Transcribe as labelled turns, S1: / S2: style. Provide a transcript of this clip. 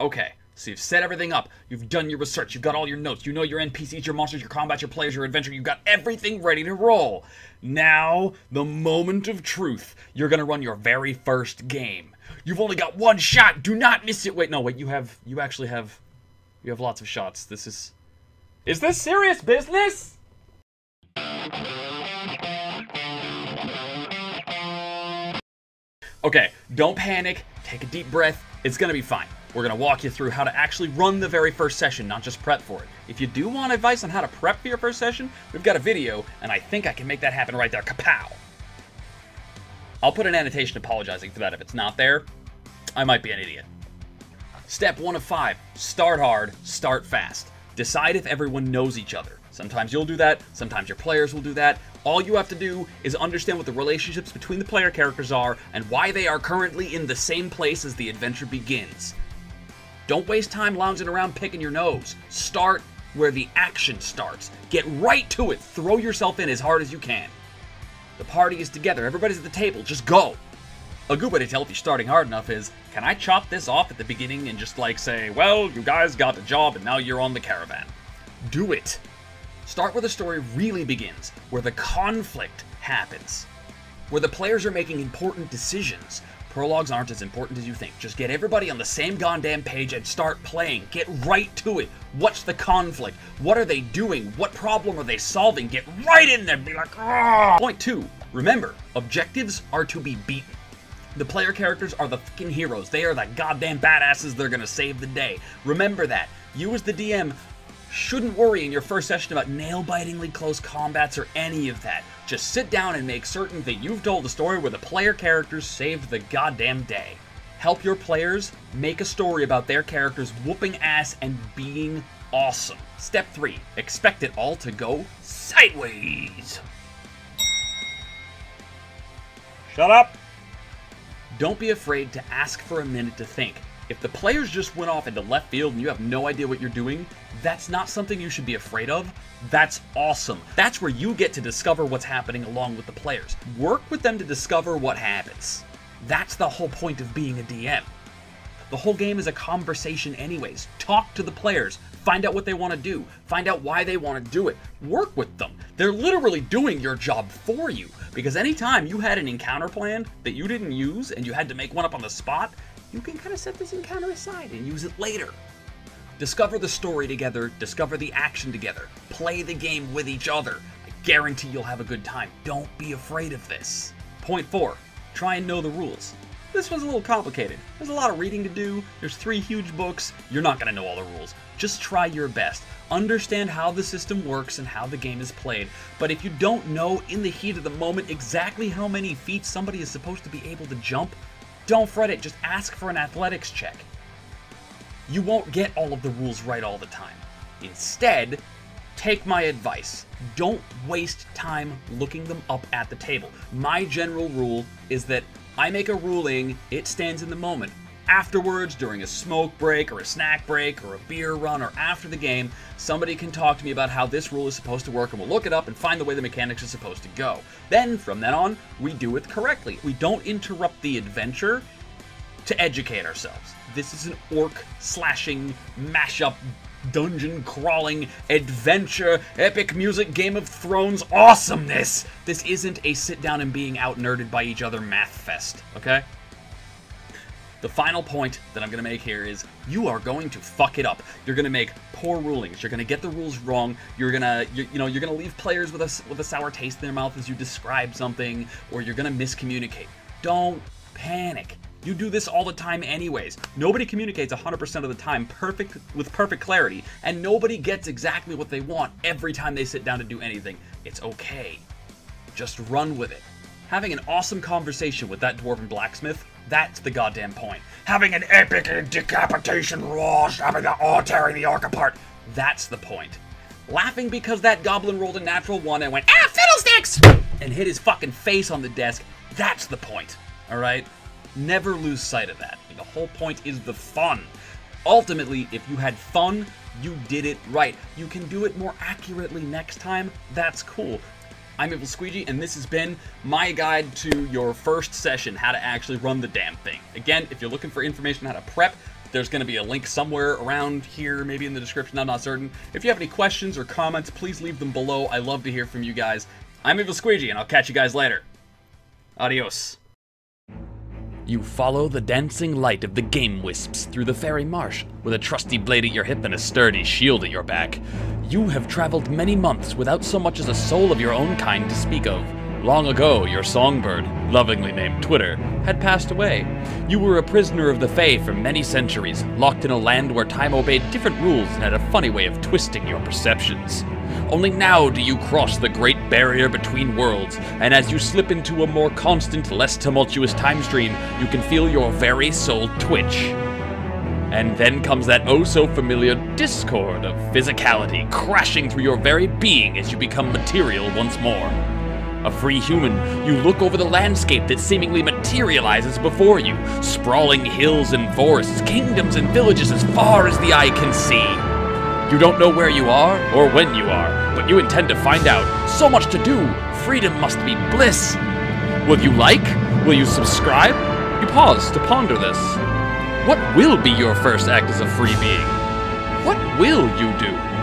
S1: Okay, so you've set everything up. You've done your research. You've got all your notes. You know your NPCs, your monsters, your combat, your players, your adventure. You've got everything ready to roll. Now, the moment of truth. You're gonna run your very first game. You've only got one shot. Do not miss it. Wait, no, wait. You have. You actually have. You have lots of shots. This is. Is this serious business? Okay, don't panic. Take a deep breath. It's gonna be fine. We're gonna walk you through how to actually run the very first session, not just prep for it. If you do want advice on how to prep for your first session, we've got a video, and I think I can make that happen right there. Kapow! I'll put an annotation apologizing for that if it's not there. I might be an idiot. Step one of five start hard, start fast. Decide if everyone knows each other. Sometimes you'll do that, sometimes your players will do that. All you have to do is understand what the relationships between the player characters are and why they are currently in the same place as the adventure begins. Don't waste time lounging around picking your nose. Start where the action starts. Get right to it. Throw yourself in as hard as you can. The party is together. Everybody's at the table. Just go. A good way to tell if you're starting hard enough is, can I chop this off at the beginning and just like say, well, you guys got the job and now you're on the caravan? Do it. Start where the story really begins, where the conflict happens, where the players are making important decisions. Prologues aren't as important as you think. Just get everybody on the same goddamn page and start playing. Get right to it. What's the conflict? What are they doing? What problem are they solving? Get right in there. Be like, ah. Point two. Remember, objectives are to be beaten. The player characters are the fucking heroes. They are the goddamn badasses that are gonna save the day. Remember that. You as the DM shouldn't worry in your first session about nail-bitingly close combats or any of that. Just sit down and make certain that you've told a story where the player characters saved the goddamn day. Help your players make a story about their characters whooping ass and being awesome. Step 3. Expect it all to go sideways. Shut up! Don't be afraid to ask for a minute to think. If the players just went off into left field and you have no idea what you're doing, that's not something you should be afraid of. That's awesome. That's where you get to discover what's happening along with the players. Work with them to discover what happens. That's the whole point of being a DM. The whole game is a conversation, anyways. Talk to the players, find out what they want to do, find out why they want to do it, work with them. They're literally doing your job for you. Because anytime you had an encounter plan that you didn't use and you had to make one up on the spot, you can kind of set this encounter aside and use it later. Discover the story together, discover the action together, play the game with each other. I guarantee you'll have a good time. Don't be afraid of this. Point four, try and know the rules. This one's a little complicated. There's a lot of reading to do, there's three huge books, you're not going to know all the rules. Just try your best. Understand how the system works and how the game is played. But if you don't know in the heat of the moment exactly how many feet somebody is supposed to be able to jump, don't fret it, just ask for an athletics check. You won't get all of the rules right all the time. Instead, take my advice. Don't waste time looking them up at the table. My general rule is that I make a ruling, it stands in the moment. Afterwards, during a smoke break or a snack break or a beer run or after the game, somebody can talk to me about how this rule is supposed to work and we'll look it up and find the way the mechanics are supposed to go. Then, from then on, we do it correctly. We don't interrupt the adventure to educate ourselves. This is an orc slashing mashup dungeon crawling adventure epic music game of thrones awesomeness this isn't a sit down and being out nerded by each other math fest okay the final point that I'm going to make here is you are going to fuck it up. You're going to make poor rulings. You're going to get the rules wrong. You're going to you, know, you're going to leave players with a with a sour taste in their mouth as you describe something or you're going to miscommunicate. Don't panic. You do this all the time anyways. Nobody communicates 100% of the time perfect with perfect clarity, and nobody gets exactly what they want every time they sit down to do anything. It's okay. Just run with it. Having an awesome conversation with that dwarven blacksmith, that's the goddamn point. Having an epic decapitation rush, having the all tearing the orc apart, that's the point. Laughing because that goblin rolled a natural one and went, ah, fiddlesticks! And hit his fucking face on the desk, that's the point. Alright? Never lose sight of that. The whole point is the fun. Ultimately, if you had fun, you did it right. You can do it more accurately next time, that's cool. I'm Evil Squeegee, and this has been my guide to your first session, how to actually run the damn thing. Again, if you're looking for information on how to prep, There's going to be a link somewhere around here, maybe in the description. I'm not certain. If you have any questions or comments, please leave them below. I love to hear from you guys. I'm Evil Squeegee, and I'll catch you guys later. Adios. You follow the dancing light of the game wisps through the fairy marsh, with a trusty blade at your hip and a sturdy shield at your back. You have traveled many months without so much as a soul of your own kind to speak of. Long ago, your songbird, lovingly named Twitter, had passed away. You were a prisoner of the Fae for many centuries, locked in a land where time obeyed different rules and had a funny way of twisting your perceptions. Only now do you cross the great barrier between worlds, and as you slip into a more constant, less tumultuous time stream, you can feel your very soul twitch. And then comes that oh so familiar discord of physicality crashing through your very being as you become material once more. A free human, you look over the landscape that seemingly materializes before you sprawling hills and forests, kingdoms and villages as far as the eye can see. You don't know where you are or when you are, but you intend to find out. So much to do. Freedom must be bliss. Will you like? Will you subscribe? You pause to ponder this. What will be your first act as a free being? What will you do?